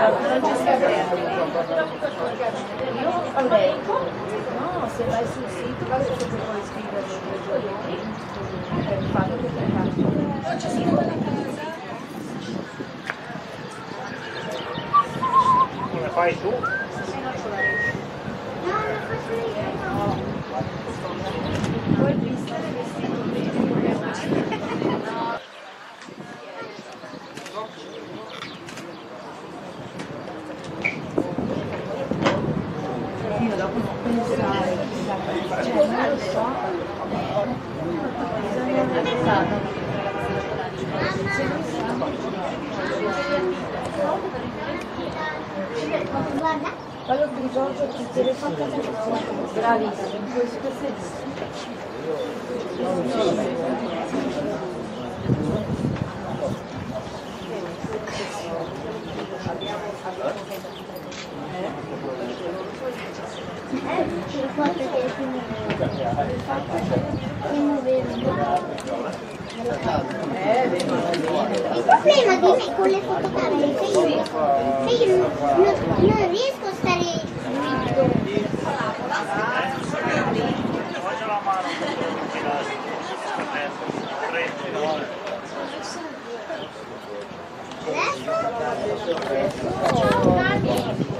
Non ci sta Io a lei, no, se vai sul sito, vai se puoi scrivere due giorni, per il fatto che ti Non ci sta Come fai tu? Puoi vestire vestito bene. Io dopo non pensare, cioè non lo so, bisogna Guarda. quello di Giorgio ti tiene fatta bravissimo, questo è Eh, il il problema di me con le io non, riesco a stare mano.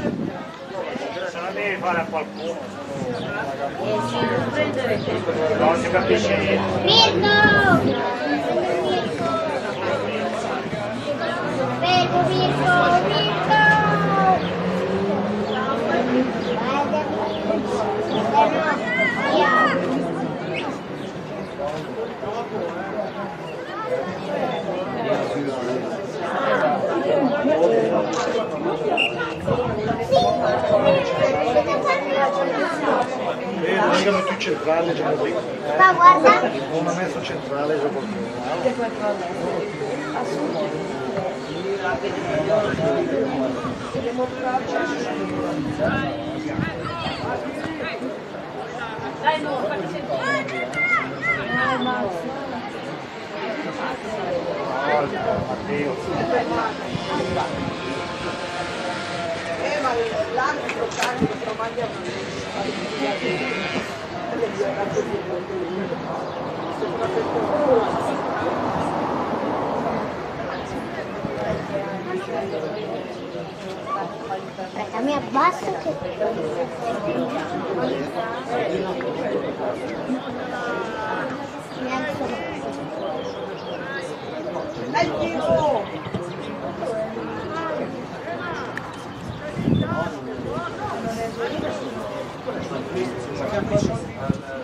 Prendi, no? Se non devi fare a qualcuno. Non si capisce niente. Mirko! Prego, Mirko, Mirko! Guarda, via. Eh, vengono più centrale, già così. Ma guarda, Una mezzo centrale, già così. Matteo. Eh, ma l'arbitro che lo mandiamo aspetta, mi abbasso che... Mi alzo. Dai, Sofi! Brava!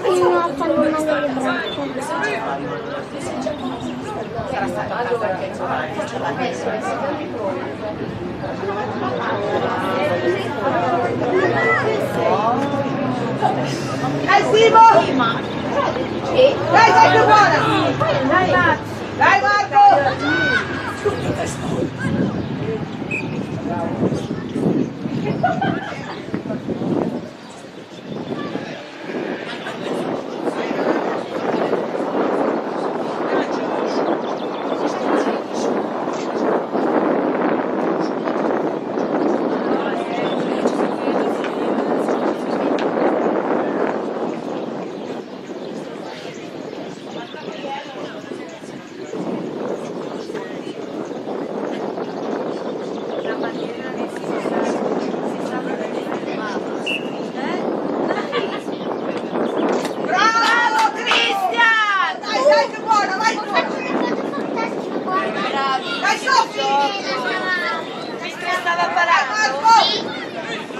Dai! Oh! Da. Ah, sì, no, fanno male le braccia. Dai, Simo! Dai, dai, che buona! Dai, Marco! Bravo, Cristian! Dai, dai, che buona, vai Ho tu! fatto una foto fantastica, guarda. Dai, Sofi! Bella, Stava parlando!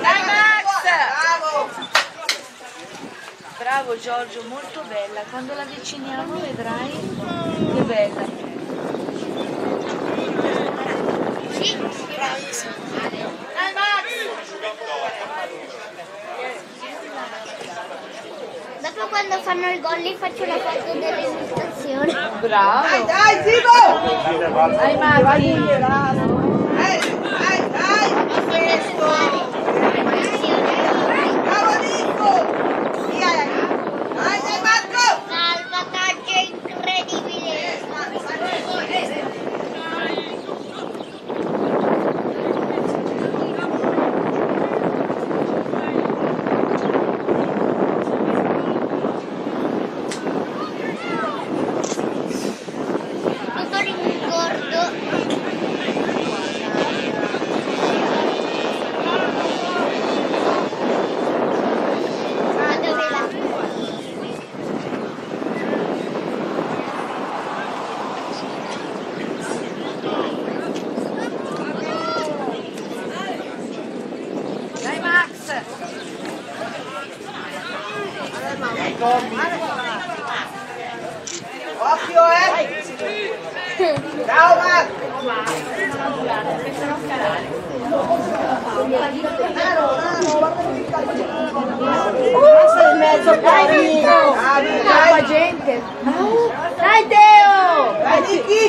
Dai, Max! Bravo! Bravo Giorgio, molto bella. Quando la avviciniamo vedrai che bella. Sì, bravissimo. Dai, Max! quando fanno il gol li faccio la foto dell'illustrazione. Bravo. Dai, dai, Simo! Dai Matti. Dai, dai, dai! Questo! Bravo Nico! Via! Dai, dai Marco! Salvataggio incredibile. Tutto l'ingordo. Ah, dove la... Dai Max. Occhio, eh! Ciao Marco! Passa in mezzo carino. Dai, Troppa dai! gente. Dai Teo. Dai Niki!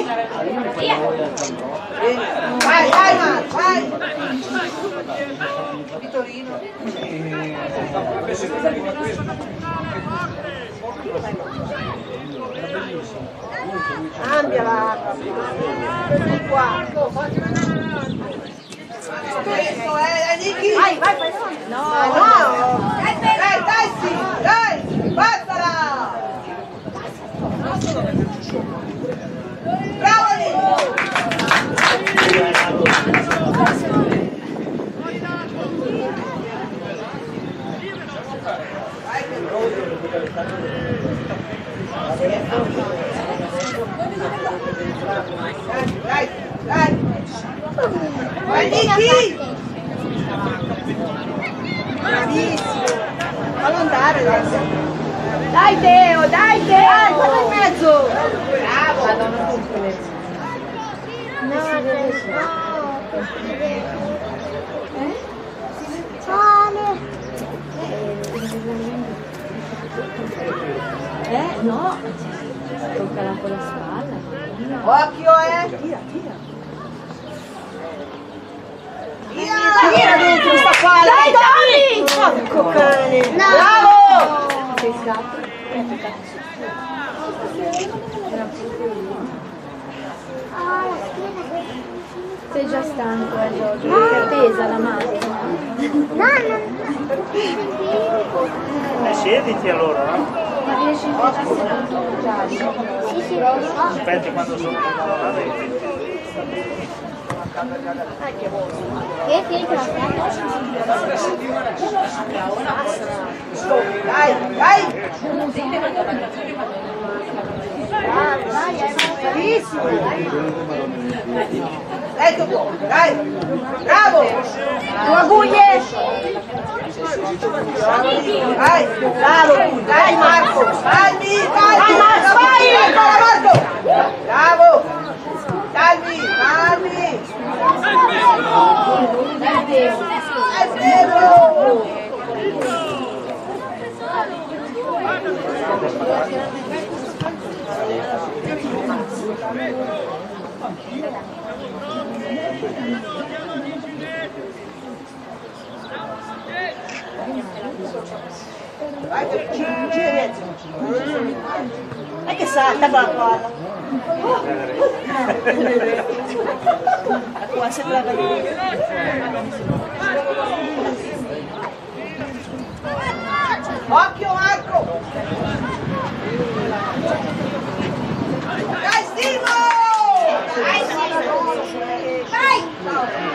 Vai, vai Marco, vai! Vittorino. Cambiala! Vieni qua! Questo è, Niki! Vai, vai, vai. No, no! Dai, dai, sì! Dai! Battala! Vai Niki! Bravissimo! Fallo andare adesso! Dai Teo, dai Teo. Fallo in mezzo! Bravo. Madonna, tutte No, no, Sale. Eh, no. Toccala con la spalla. Occhio, eh! Tira, tira! Tira! Tira dentro sta palla! Dai, Dani! Porco cane! No. Bravo! Sei scappo? Eh. Sei già stanco, eh Giorgio, perché pesa la macchina. No, non... Eh, siediti allora, no? Ma riesci a? Sì, sì, no. Aspetti quando sono la rete. Che aspetta? Dai, dai! Bravissimo! Ecco qua, dai! Bravo! Aguglie! Dai, bravo! Dai Marco! Calmi, calmi! Marco, vai! Ancora Marco! Bravo! Calmi, calmi! Dai. È vero! Vai che E che salta con la palla. Qua sembrava lui. Occhio Marco! Dai Stimo! Dai! Vai!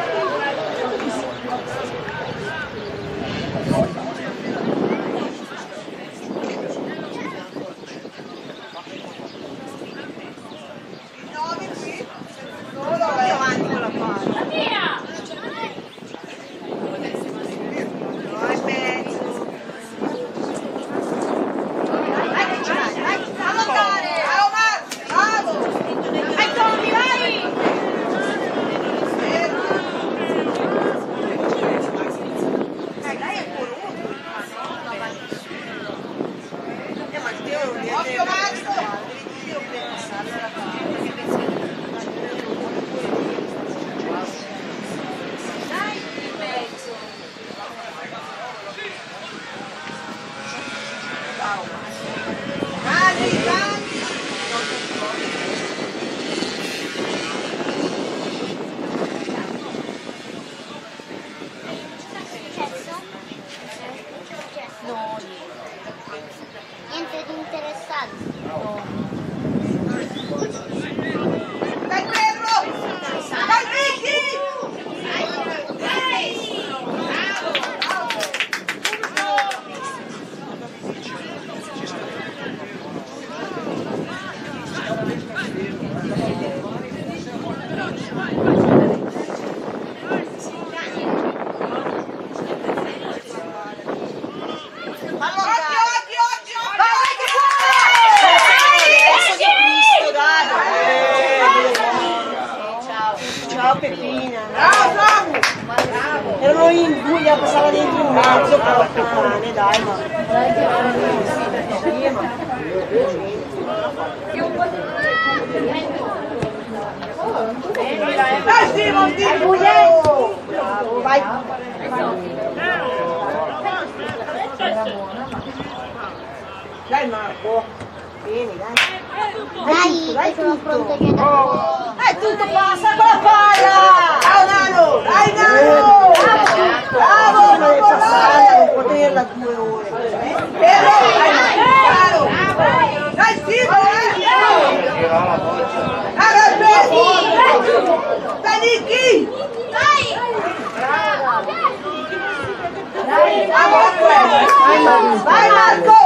Vai, Marco!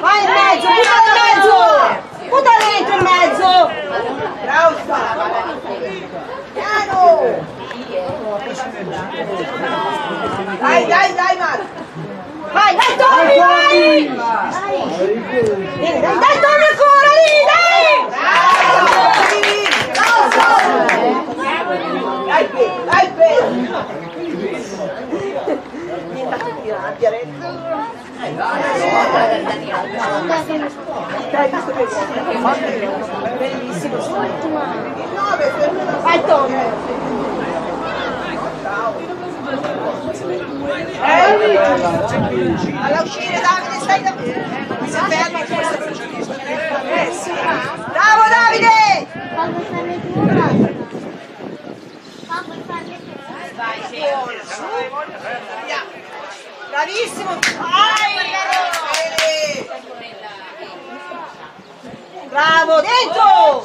Vai, Médio! Puta Médio! Puta dentro, Médio! Brausa! Piano! Vai, vai, vai, Marco! Vai, dai, Tommy, vai! vai Tommy vai! Vai, vai! Vai, vai! Dai, Vai, Dai, Vai a Chiarezza? Eh, dai, visto che è bellissimo. Vai Tom! All'uscire Davide, stai da Mi si ferma Eh sì! Bravo Davide! Vamos a farle. Vai, sí. Bravissimo! Vai! Bravo, dentro!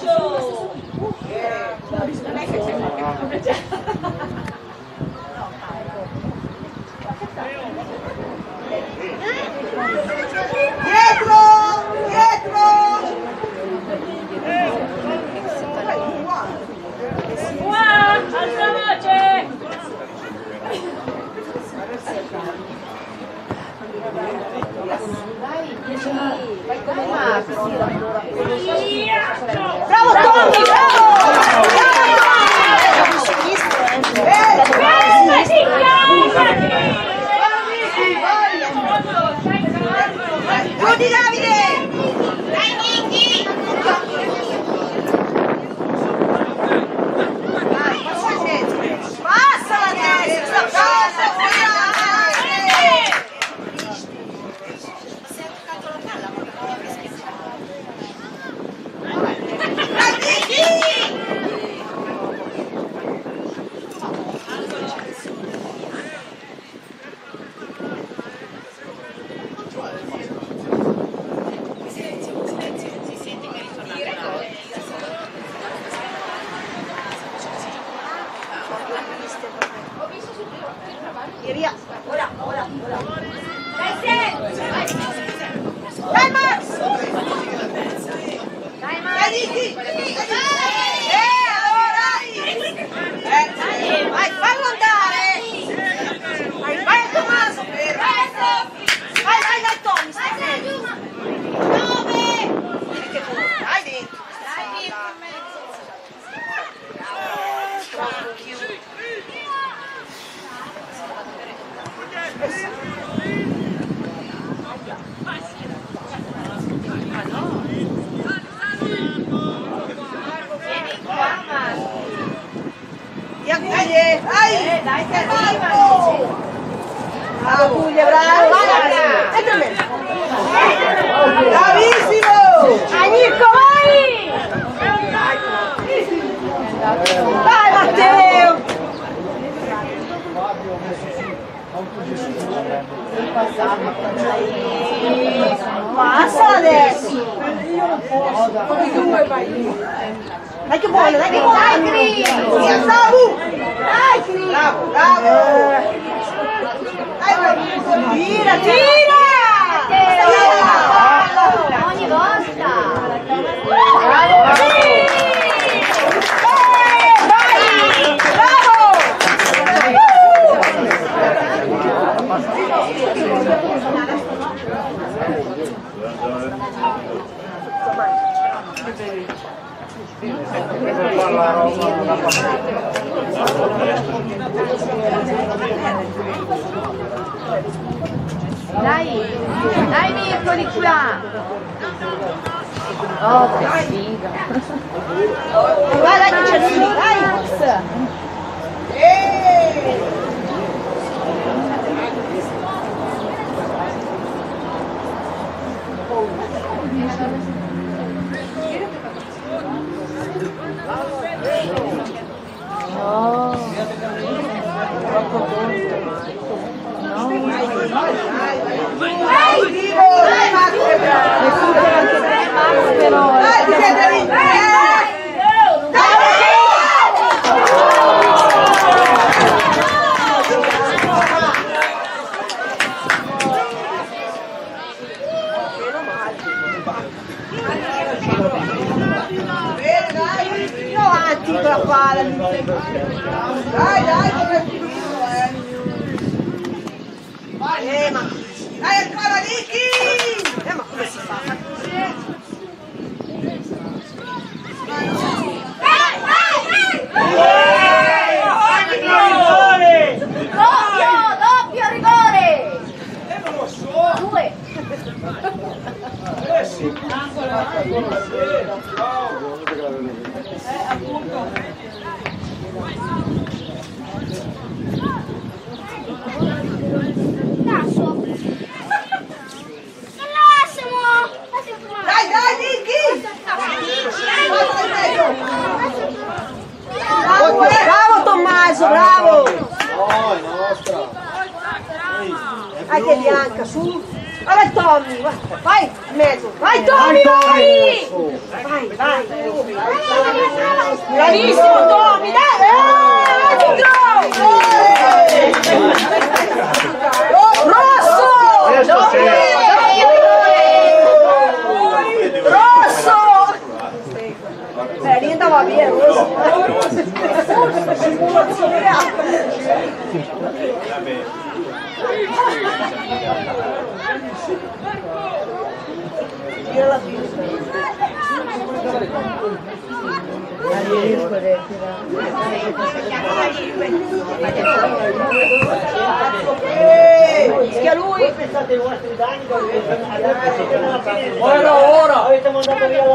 Dietro! Dietro! Qua! Alta voce! ¡Bravo, Tommy! ¡Bravo! ¡Bravo, No, è nostra. Dai che bianca, su! Vai Tommy, vai, vai in mezzo! Vai Tommy, vai! Vai, vai! Bravissimo Tommy, dai! Eh! Oh, Rosso! Adesso c'è. Rosso! Eh, lì andava via, Rosso. Simulazione Tira la fine. Eh, Schia lui! Ma era ora!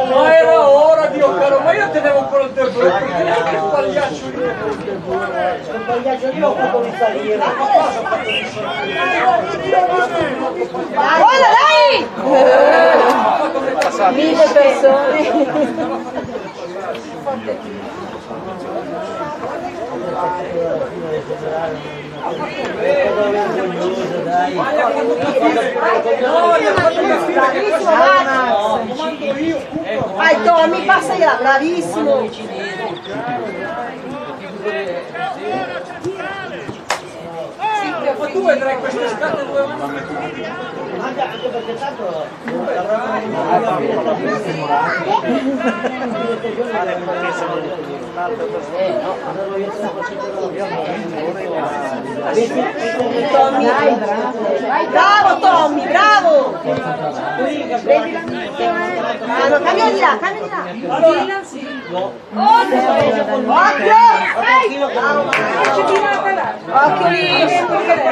Ma era ora, Dio caro, ma io tenevo ancora il tempo, perché che pagliaccio io? Guarda, dai! Mille persone. Vai Tommy, passa là, bravissimo! Ma tu vedrai quest'estate due anni. Tommy! Bravo Tommy, bravo! Ah, no, cambia di là, cambia di là! Occhio! Occhio lì!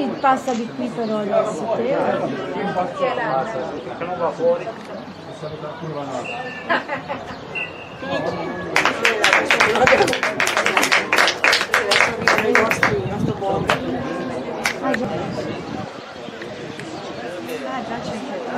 chi passa di qui però adesso? Te? Perché non va fuori? Ah, ah, già c'è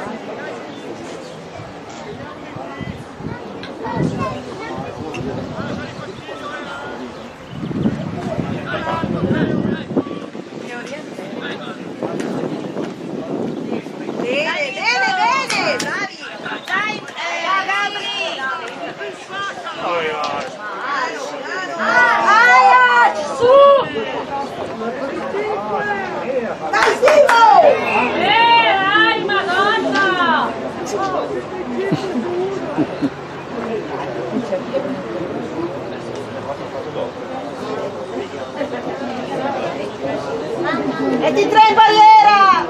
E di tre in barriera!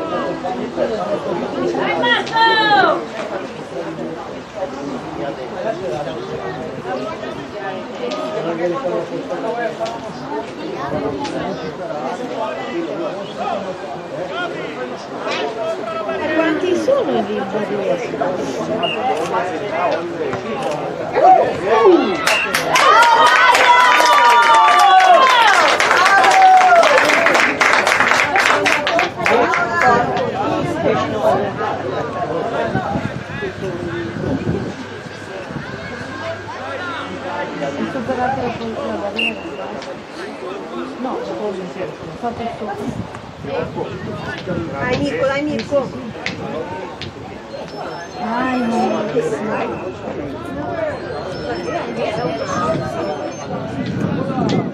Rimasto! E quanti sono i libri? Dai Mirko, dai Mirko. Dai Mirko.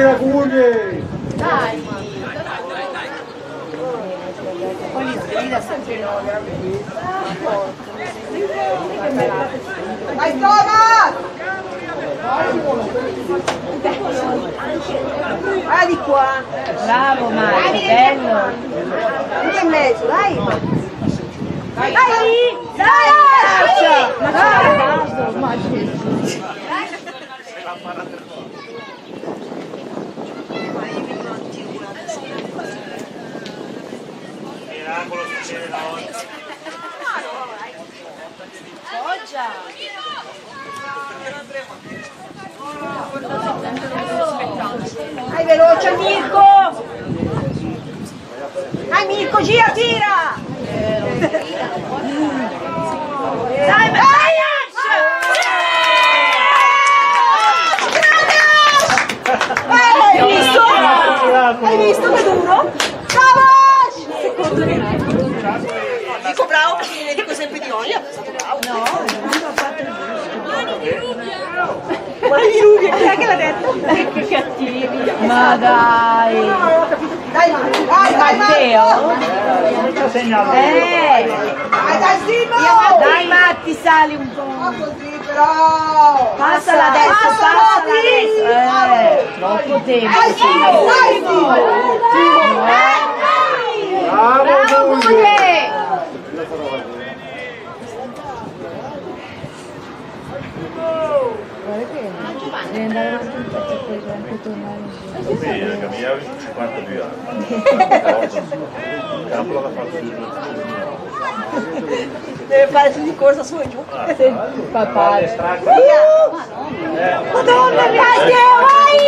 Dai! Dai! Dai! Dai! Poi li sgrida sempre noi. Dai! Eh. Thomas! Vai di qua! Bravo Mario, bello! Lì in mezzo, vai! Dai! Dai! Dai! Dai! Dai! Dai! Dai! Miracolo succede la volta. Dai, veloce Mirko. Dai Mirko, gira, gira. Dai, dai, Ash! Hai visto? Hai visto che duro? Bravo! Ash! Secondo me. Dico bravo perché ne dico sempre di ogni, è stato bravo. No, Mani di rughe, chi è che l'ha detto? che cattivi! Ma dai! Dai, Marco, dai, dai, Matteo? Eh! Dai, dai, Simo! Dai Matti, sali un po'! Ma così però! Passala adesso, Passala, adesso! Eh, troppo tempo! Dai, Simo, dai, Simo! Bravo Muglie! Devi andare avanti un pezzo e poi anche tornare in Sì, camminavo 52 anni. Campo l'ha fatto su Deve fare su di corsa su e giù. giù. Papà! Madonna, Matteo, vai!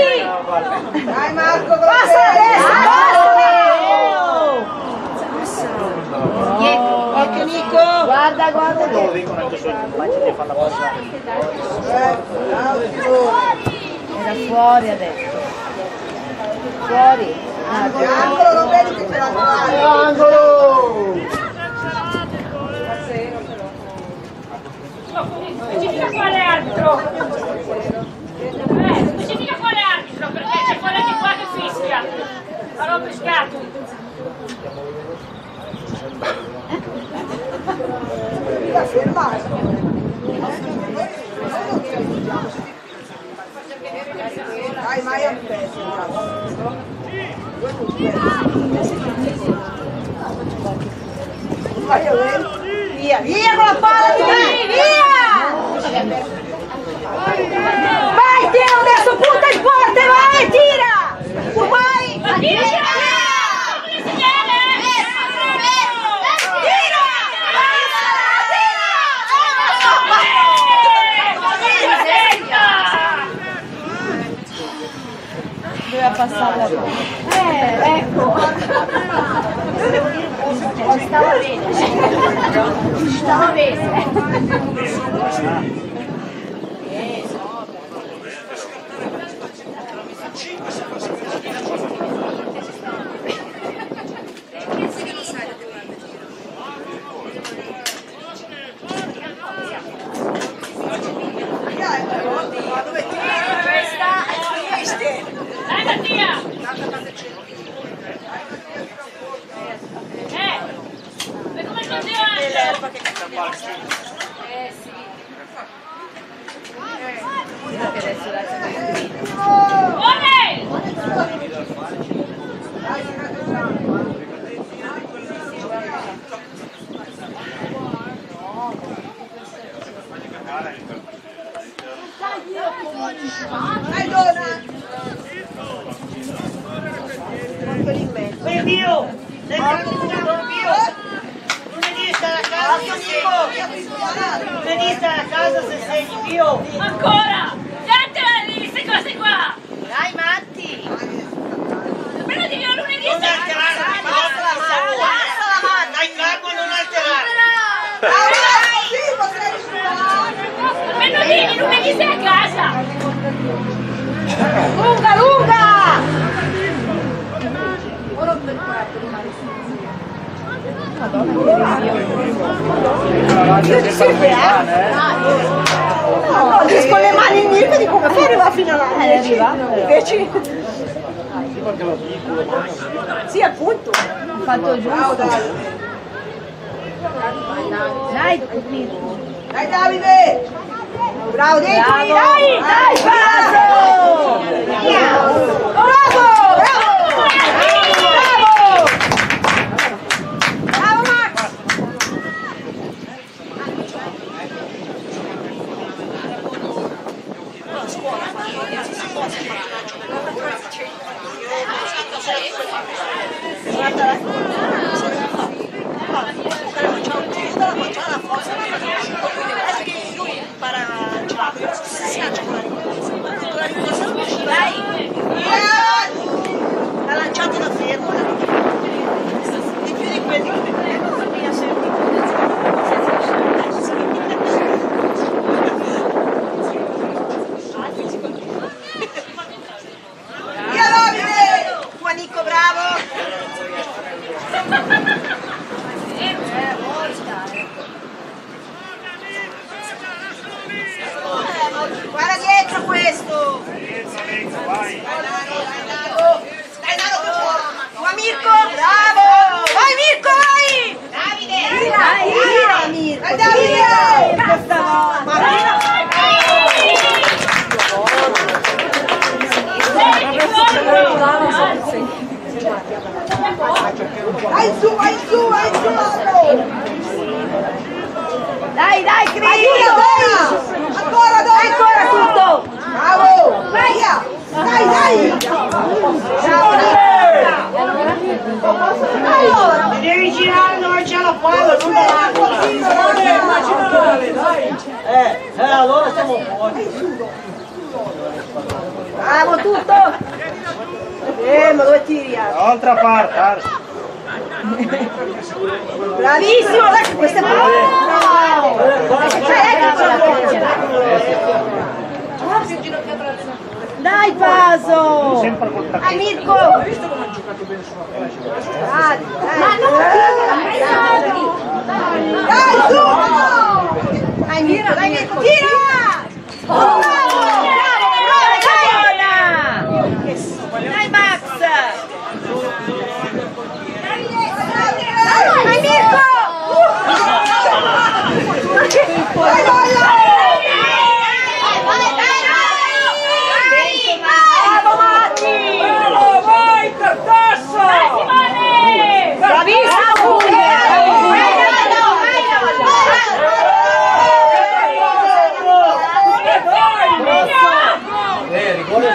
Dai Marco, passa adesso! Dietro! Occhio Nico! Guarda, guarda! Lo dicono anche i suoi compagni che fanno la passata. Era fuori adesso! Fuori! Ah, Angolo, non vedi che ce l'ha trovare? Angolo! Specifica quale arbitro? Eh, specifica quale arbitro, perché c'è quella di qua che fischia. Ha rotto i scatoli. Mica fermare. Dai, mai. Vai, vai. Via, via con la palla me, via! Vai, Teo, adesso punta il forte, vai, tira! Vai! Tira! Palla. Eh, ecco! Stava bene! Stava bene! Dove tira? Questa è triste. Dai Mattia! Eh! E come faceva Angelo? Olè! Dai, dona! Quello in mezzo. Ehi mio, sei capito mio? Lunedì stai a se Lunedì stai a casa se sei mio. Ancora! Datela lì, queste cose qua! Dai, Matti! Però di lunedì Non ma basta la sala. Dai calmo non risultare! Almeno dimmi, lunedì sei a casa! Lunga, lunga! Io ci male, eh. No, dici con le mani in mirco di come fai arriva fino alla È arrivato. Invece... Sì, appunto. Ha fatto giusto! Dai! Dai, Davide! Bravo, dentro! Dai, dai, bravo! L'ha lanciato da fermo. Di più di quelli. Via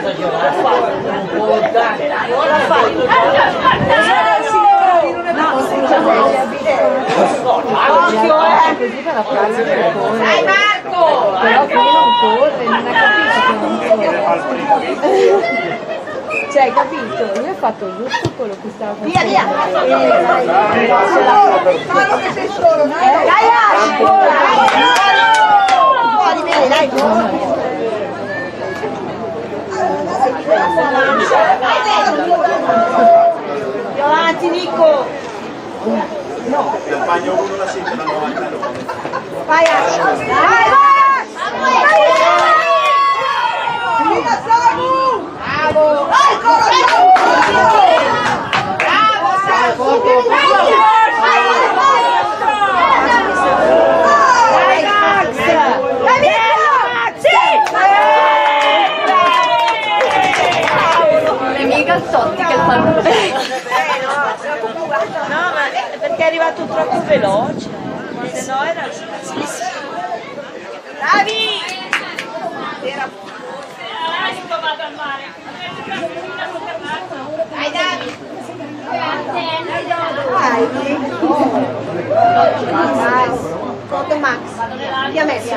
Eh, rigore esagerato. Non può dare. Occhio, eh! Dai Marco! Però che non corre, non ha capito che non corre. Cioè, hai capito? Lui ha fatto giusto quello che stava Via, facendo. via! Fallo che sei solo, dai! Dai! Fuori, dai! Più avanti, Nico! Il bagno uno la sente da 99. Vai Asci! Vai, vai! Viva Samu! Bravo! Vai, Coro! Bravo, Samu! Vai, vai, vai! Dai, Max! Dai, Mirko! Sì! Le mie calzotti che fanno... No, ma perché è arrivato troppo veloce. Se no era... Bravi! Era... Dai, Davi! Vai! Max! Foto Max! Via Messi!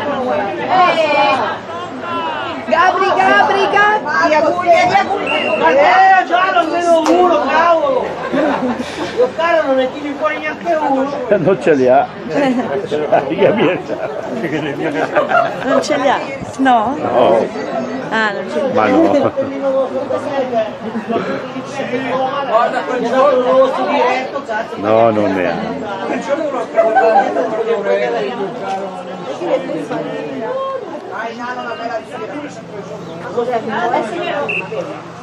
Gabri, Gabri, Gabri! Via Guglia, via Guglia! Era già almeno uno, cavolo! Giocare non ne tiri fuori neanche uno. Non ce li ha. Non ce li ha? No? No, Ah, non ce li ma no. Guarda quel giorno rosso diretto, cazzo. No, non ne ha. Quel giorno uno ha prenotato per le orelle.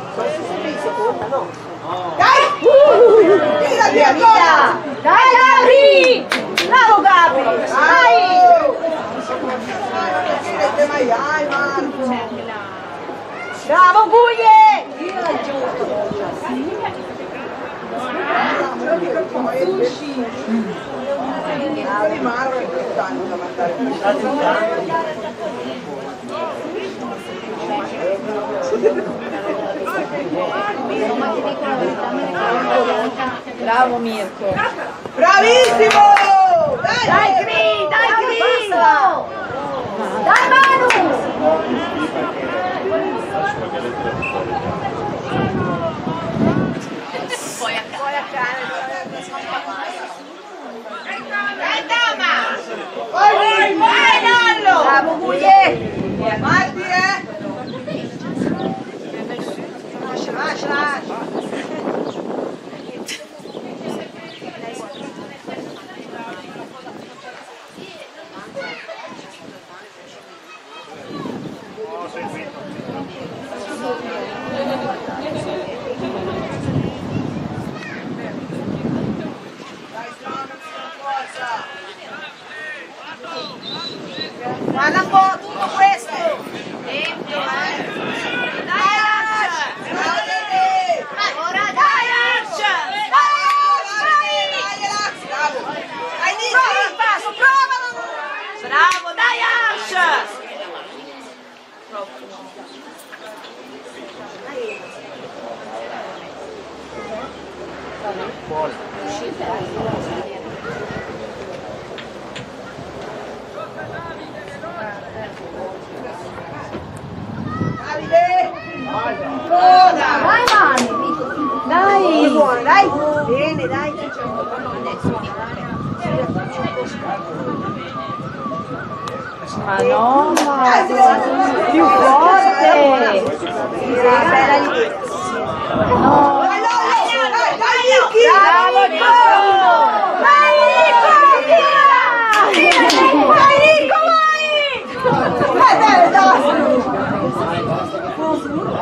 Via, via, via! Dai, Gabri! Bravo, Gabri! Dai! Bravo, Guglie! Ma ti dico la verità, me ne frega Bravo Mirko. Bravissimo! Dai, Dai dai Cri. Dai Manu. Dai Tama! Vai, vai Nallo! Bravo Guglie! Avanti, eh! Lascia, lascia, lascia! No, sei qui. Guarda un po' tutto questo! Dai Arch! Ora dai Arch! Dai Arch! Bravo! Dai, Nicky! Prova il passo, provalo! Bravo, dai Arch! Davide! Dai Manu. Dai. Buono, dai! Bene, dai! Ma no, ma più forte. No. Bravo Nico. Dai, Nico! Dai, Nico, vai! Vai!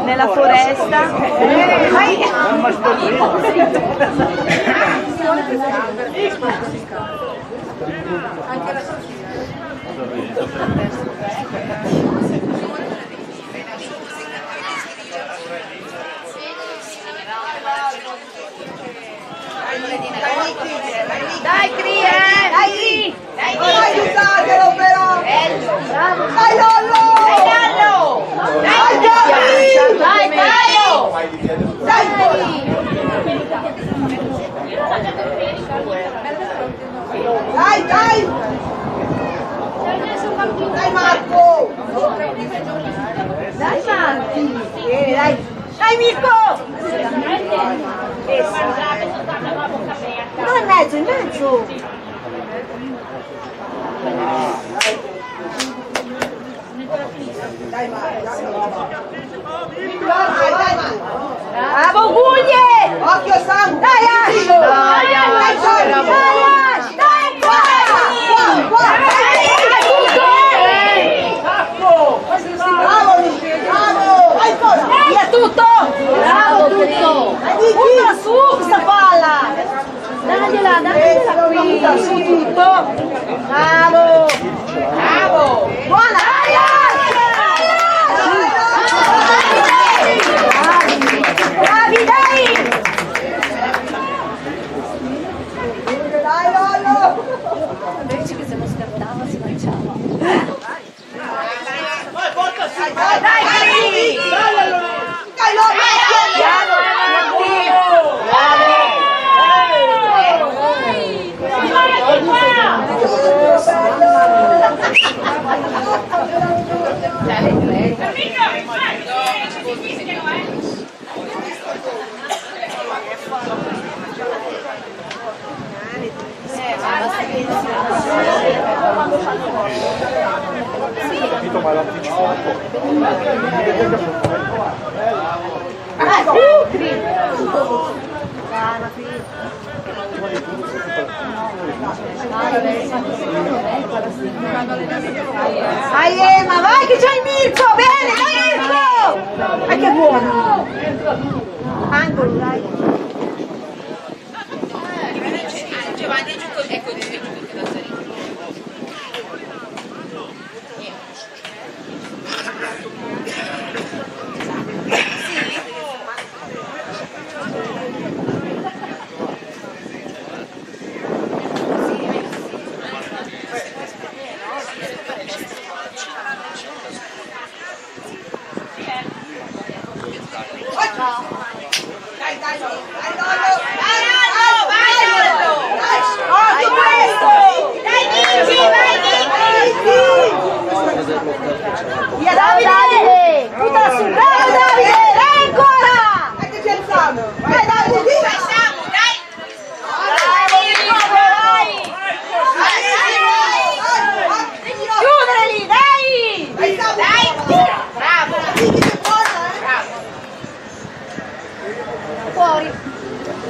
Nella foresta. Vai! Sto dritto. Dai Cri, eh. Dai, Cri! Non aiutatelo però! Bravo. Dai, Lollo! Dai Nallo! Dai, Gianni! Dai, Mario. Dai, dai, dai! Dai, Marco! Dai Marti. Bene, dai! Dai, Mirko! No, in mezzo, in mezzo! Dai, Marco! Dai, dai, Marco! Bravo Guglie. Occhio Sam! Dai Ash! Dai, Ash, Dai, Johnny! Tutto! Bravo tutto. Butta su questa palla! Dagliela, dagliela qui. Butta su tutto! Bravo! Bravo! Buona!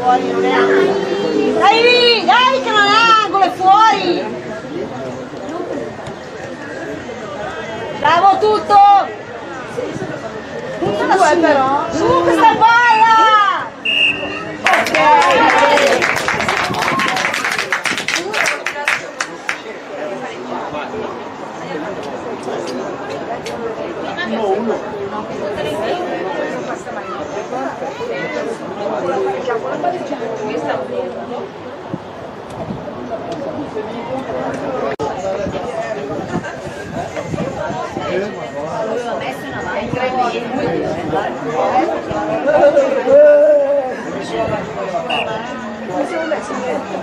Fuori, non è angolo! Dai lì, dai che non è angolo, è fuori! Bravo tutto! Tutto però! Su questa palla! Ok!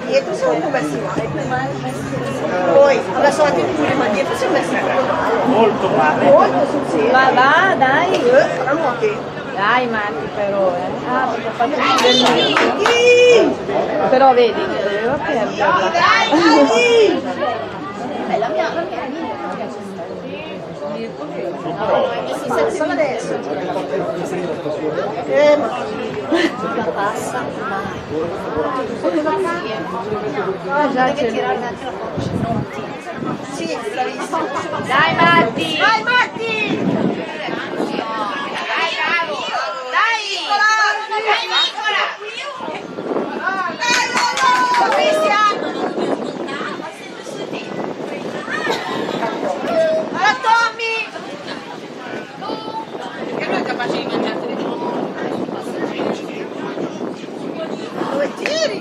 Dietro siamo messi male. Poi, attenti pure, ma dietro siamo messi male. Molto male. Molto sul serio. Ma va, dai. Eh. Dai Marti però, eh. Ah, perché ha fatto Dai, Dai! Però vedi, che doveva perderla. Dai! Beh, la mia, la mia Si sa solo adesso. Eh, la passa Ah, già c'è. un. Sì, bravissimo. Dai Matti! Vai Matti! Dai, bravo! Dai! Dai, Nicola! Bello! Cristian! Guarda Tommy! Che lui è capace di mangiare Due tiri!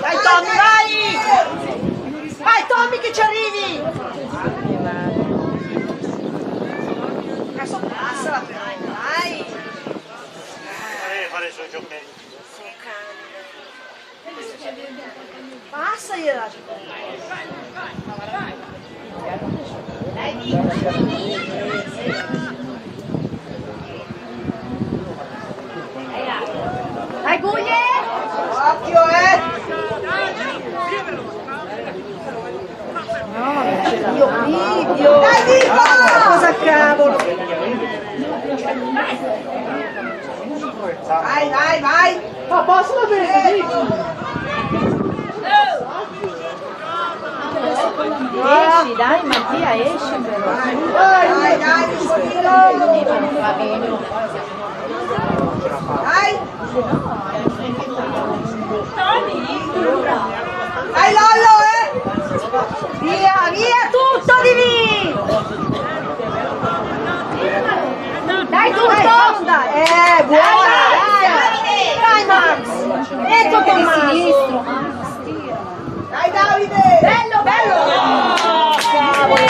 Vai Tommy, vai! Vai Tommy che ci arrivi! Adesso passala però, vai! Eh, fare i suoi giochetti. Passa gliela! Dai Guglie! Occhio eh! No, non ce l'ha. Dio, Dio! Dai Nico! Cosa cavolo! Vai, vai, vai! Ma posso bene, Esci, dai Mattia, esci però. Vai, dai, Nicolino! Va bene. Dai! Dai Lollo, eh! Via, via tutto di lì! Dai tutto! Eh, buona! Dai, dai Max! Dentro con Max! Davide! Bello, bello! Cavolo!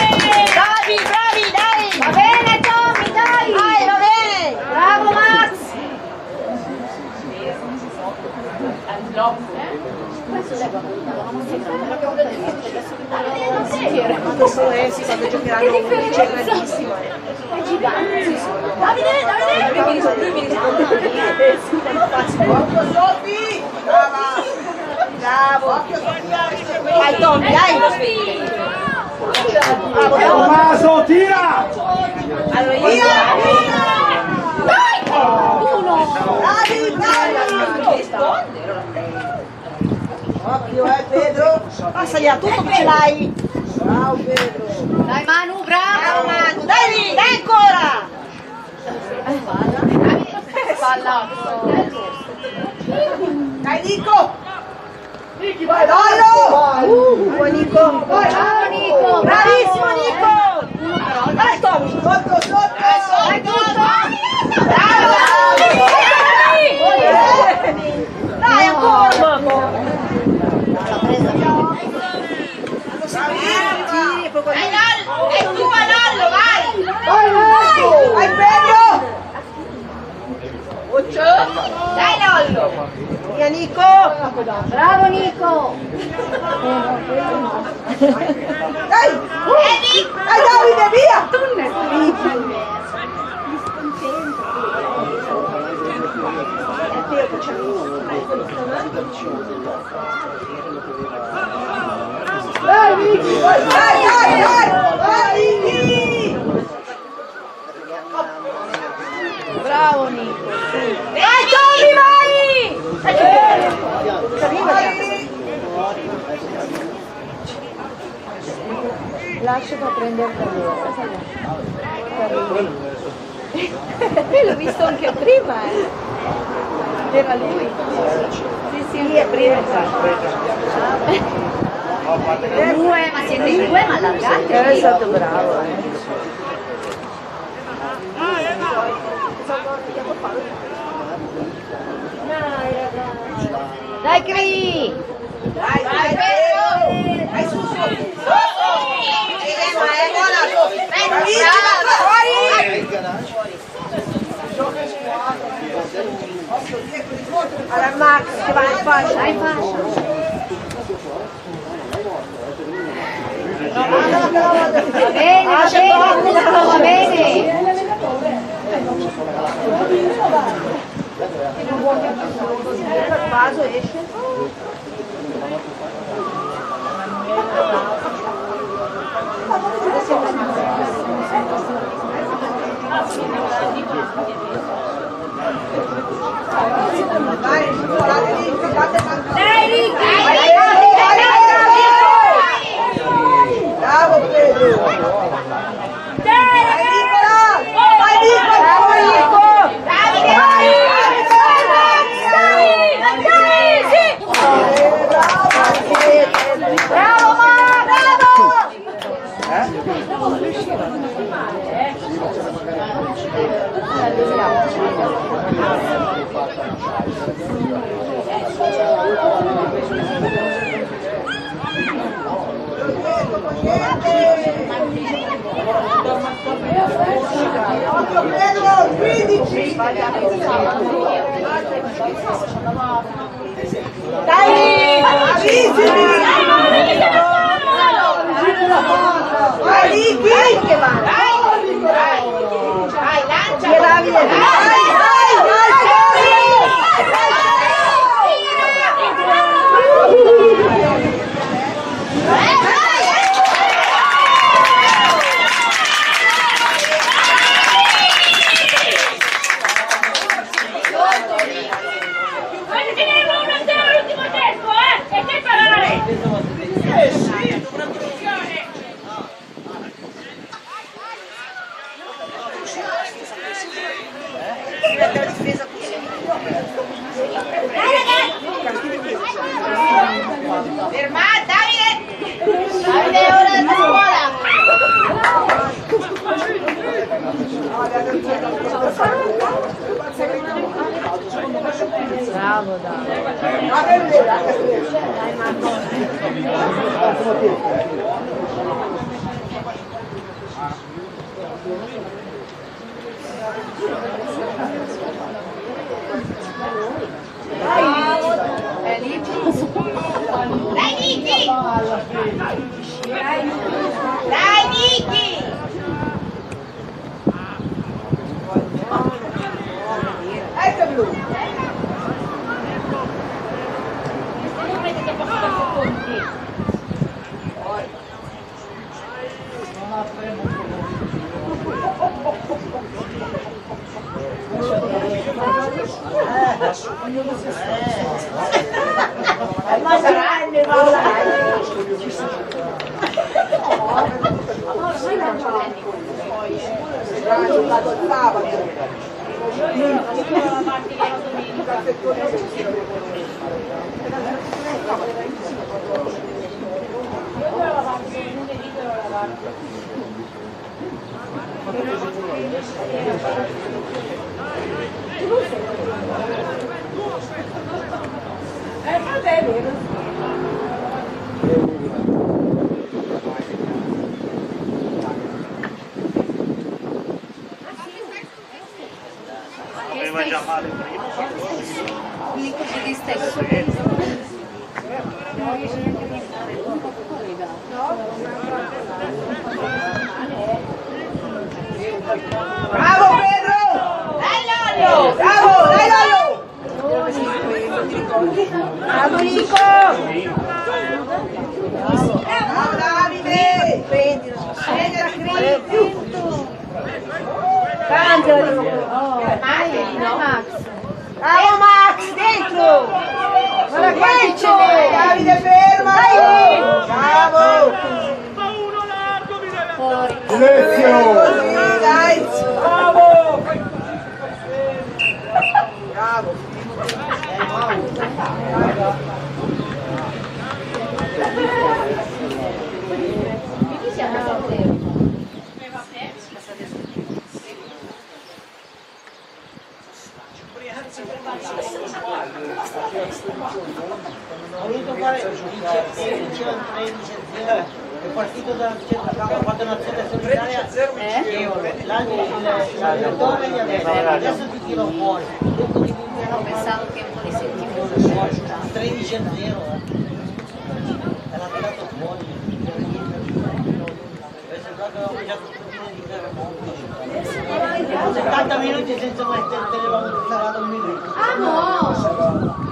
Bravi, bravi, dai! Va bene Tommy, dai! Dai, va bene! Bravo Max! Adesso eh, si stanno giocando un liceo grandissimo. eh. È gigante. Davide, Davide! Lui mi risponde, lui mi risponde. Occhio Sofi! Brava! Bravo! Vai Tommy, dai! Bravo, bravo! Tommaso, tira! Allora, via! Dai! Uno! Bravi, bravi! Occhio, eh, Pedro! Passagli a tutto che ce l'hai! Bravo, Pedro! Dai Manu, Bravo, bravo! Manu! Dai lì, dai ancora! Palla. Dai, Nico! Nicky, vai, Dollo! Uh, vai, Nico! Vai, bravo, Nico! Bravissimo, Nico! Vai, Tommy, sotto, sotto! Vai, tutto! Bravo! Dai, ancora, mamma! L'ha presa io! È tu, Lollo, vai! Vai, Lollo! Vai, Pedro! Dai, Lollo! Via Nico! Bravo Nico! Dai! Dai Davide, via! Dai Vicky! Dai, dai, dai! Vai Vicky! Bravo Nico! Vai Tommy, vai! Lascialo prendere per lui. Io l'ho visto anche prima, eh. Era lui. Sì, sì, anche prima. Due, ma siete in due, ma allargate. È stato bravo. eh. Dai Cri! Dai, dai, Pedro! Dai, su, su! Su, su! Eh, ma è buona, su! Dai, Luigi, va fuori! Allora Max, che va in fascia. Dai fascia! Va bene, va bene, va bene! vaso este. Bravo, Pedro! Vai Ricky! Che va! Vai, lancia! Via Davide! Vai, vai, Lì così di stesso. Bravo Pedro! Dai Lollo! Bravo, dai Lollo! Bravo Nico! Bravo Davide! Candela di Max! Bravo Max, dentro! Guarda qua che c'è! Davide ferma! Bravo! Silenzio! Così, dai! Bravo! Bravo! Ho voluto fare il diceva 13 è partito da ha fatto un'azione solitaria l'allenatore gli ha detto? adesso ti tiro fuori dopo ti tiro Pensavo che un po' di sentimento. 13 a 0 e l'ha tirato fuori. È sembrato che aveva mangiato un pochino di terremoto 70 minuti senza mettere tenevamo installato un minuto. Ah no!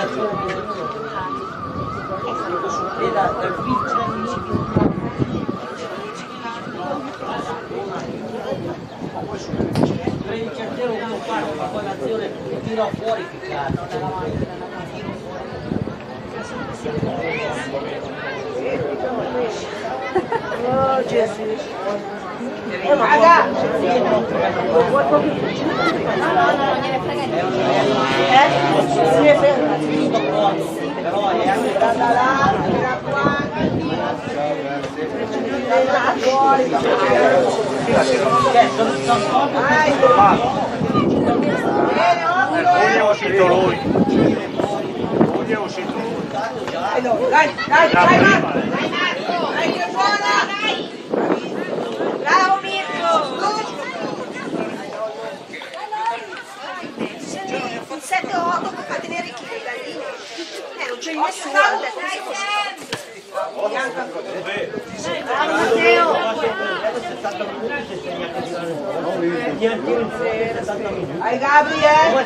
Era a zero uno quarto ma poi l'azione tirò fuori più che altro! Eh, raga! Eh? Si è fermato. però è anche da Da là, da qua. Vai! Bene, Oggi occhio, è uscito lui. Oggi è uscito lui. eh! Dai, dai, Da dai, prima. Marco! Dai, che buona! Bravo Mirko! Un 7 o 8 per far tenere i chili galline. Eh, non c'è nessuno. ha detto che siamo Bravo Matteo! Vai Gabriel!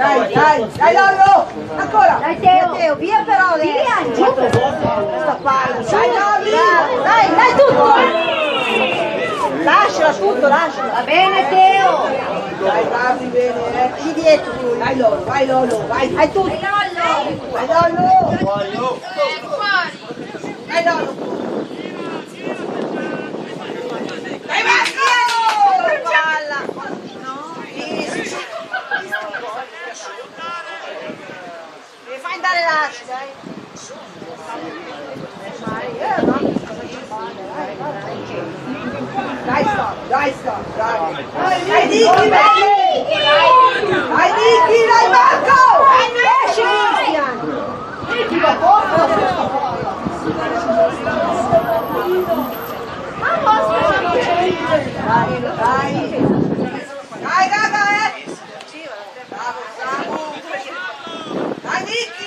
Dai, dai, dai, dai Lollo! Ancora! Dai Teo! via però! Questa palla! Dai Lolli! Dai, dai tutto! Lasciala tutto, lasciala! Va bene Teo! Dai Gabri, bene, eh! Lì dietro lui! Dai Lollo, vai Lollo, vai! Vai tu! Vai Lollo! Vai Lollo! Dai Lollo! Dai Matteo! Palla! No! Sì. Mi fai andare lasci, dai. Dai sta, dai sta, dai. Dai Nicky, dai! Dai Nicky, dai Marco! Esci Cristian! Nicky va Dai, dai! Dai raga, eh! Bravo, bravo! Dai Nicky!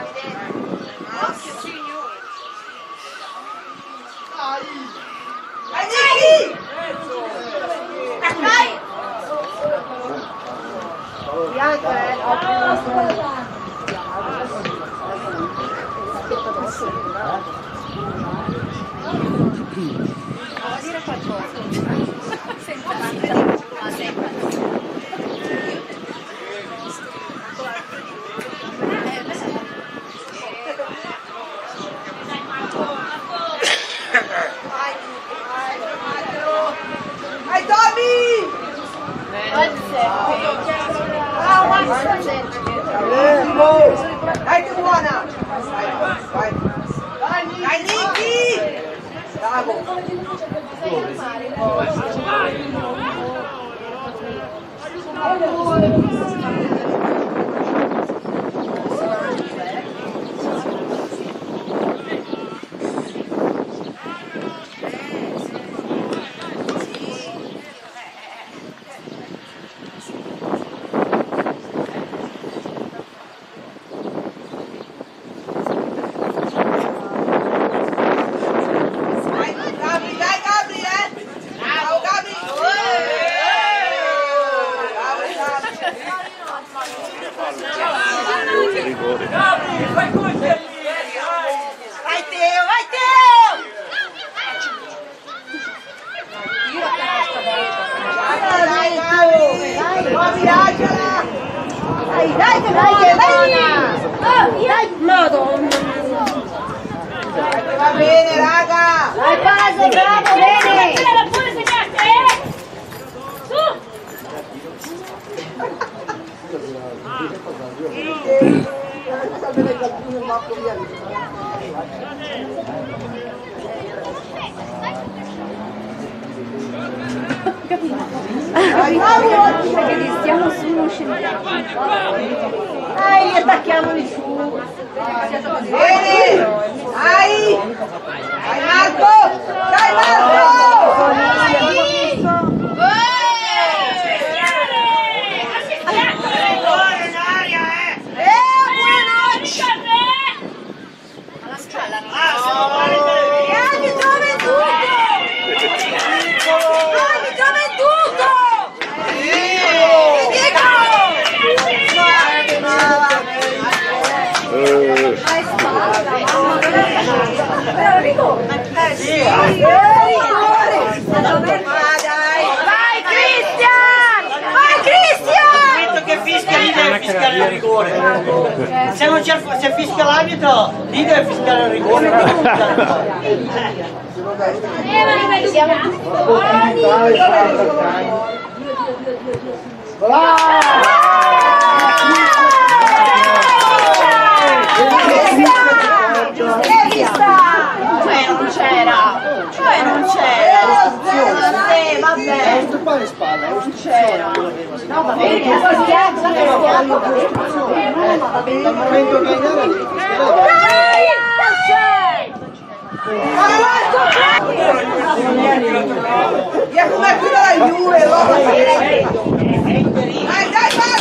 Davide! Occhio signore! Dai Nicky! Dai! Bianco, eh! dire qualcosa. Ma sempre. Dai Tommy! Bravo Max! Dai che buona! Vai, vai! Dai Nicky! Bravo! bravo! Dai, lanciala! Dai, dai, che dai, che dai! Dai, madonna! Va bene, raga! Dai, base, bravo, bene! la pure segnate, eh! Su! Dai, bravo! Perché li stiamo su non scendiamo. Dai, attacchiamoli su! Bene! Dai! Dai Marco! Dai Marco! Eh, buonanotte! E arbitro venduto! Arbitro venduto! E Vai Cristian! Vai Cristian! Detto che fischia lì deve fischiare il rigore. Se non c'è se fischia l'arbitro, lì deve fischiare il rigore. non deve fischiare il Cioè non c'era! Cioè non c'era! Sì, vabbè! In spalla, è Non c'era! No, va bene, che fischiato, l'ha fischiato! Dal momento che è gara devi fischiare. Via come quello della Juve, Dai, dai, Marco! Dai, dai, dai,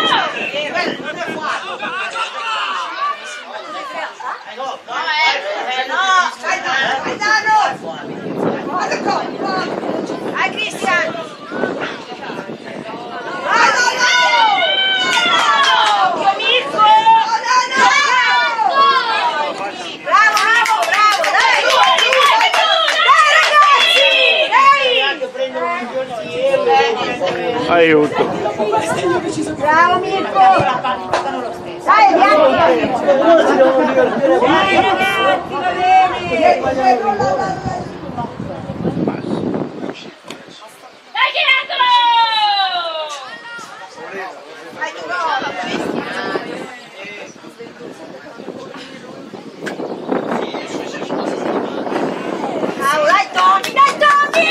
Dano! Guarda qua! Dai, Cristian! Dai, dai, dai! Mirko! Dai, dai! Bravo, bravo, bravo! Dai! Dai, ragazzi! Dai! Aiuto. Bravo Mirko! Dai, andiamo! Dai ragazzi, va bene! Dai, giratelo! Bravo, dai Tommy, dai Tommy!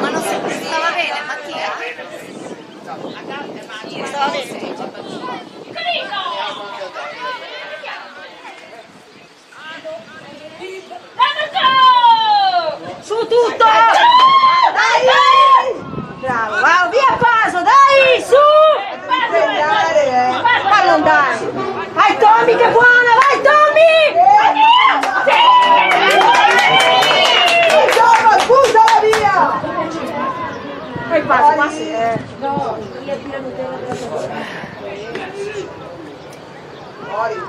Ma non si stava bene, Mattia? Stava bene. Su tutto! Dai, dai! Bravo, bravo, via Paso, dai, su! Fallo andare! Vai Tommy, che buona, vai Tommy! Insomma, sputala via! Poi passi, passi, eh. Fuori.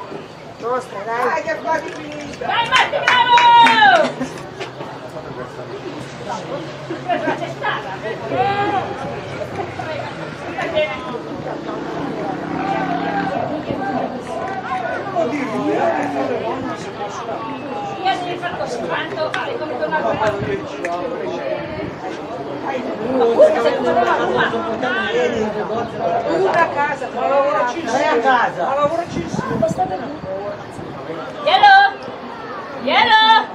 Nostra, dai. Dai, che quasi finita. Dai, Matti, bravo! Io devi fare così, quanto hai come tornare a Una a casa, ma lavoraci Vai a casa. Ma lavoraci Yellow! Yellow!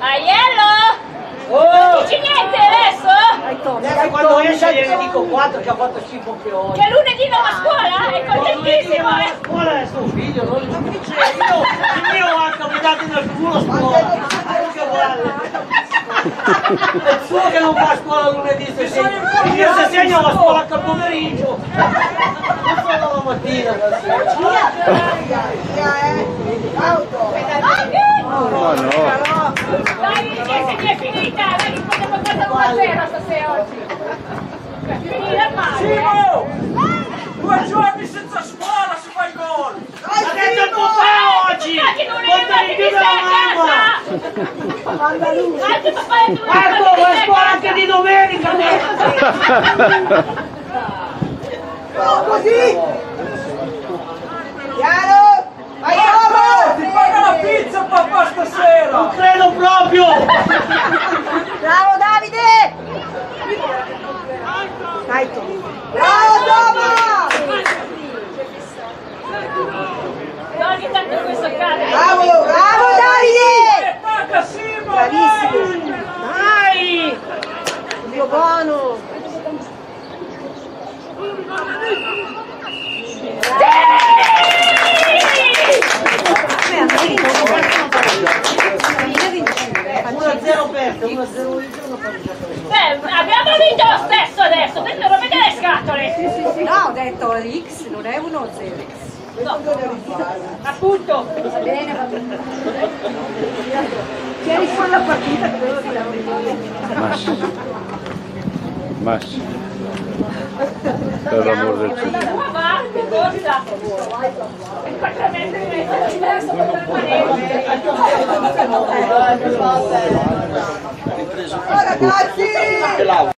Ah, Yellow! Oh! Non dici niente adesso? Quando esce gliene dico 4 che ha fatto schifo anche oggi. Che lunedì non va a scuola? È contentissimo, a eh! scuola è suo figlio, non il mio, il mio ha capitato nel culo a scuola. Che? È il suo che non va a scuola lunedì se segna. Io se segno va a scuola anche al pomeriggio. Non solo la mattina, sera. Ma no. Dai, che se è finita! Dai, che potete portare 1-0 stasera oggi! Male! Due giorni senza scuola si fa il gol! Ha detto il papà oggi! Ma che non è Portami che più ti della stai a mamma! Marco, vai a scuola anche di domenica! Così! Chiaro! Vai Ti dopo! paga la pizza papà stasera! Non credo proprio! Bravo Davide! Dai tu! Bravo Toma! ogni tanto questo accade. Bravo! Bravo Davide! Paga Simo! Bravissimo! Dai! Dio buono! Una 0 persa, una 0 vinta, una pareggiata. Eh, abbiamo vinto lo stesso adesso, dentro rompete le scatole. No, ho detto X, non è uno 0. Appunto. Va bene, va bene. Tieni fuori la partita che devo dire. Massi. Massi. Per l'amor del? E permanente. Ragazzi!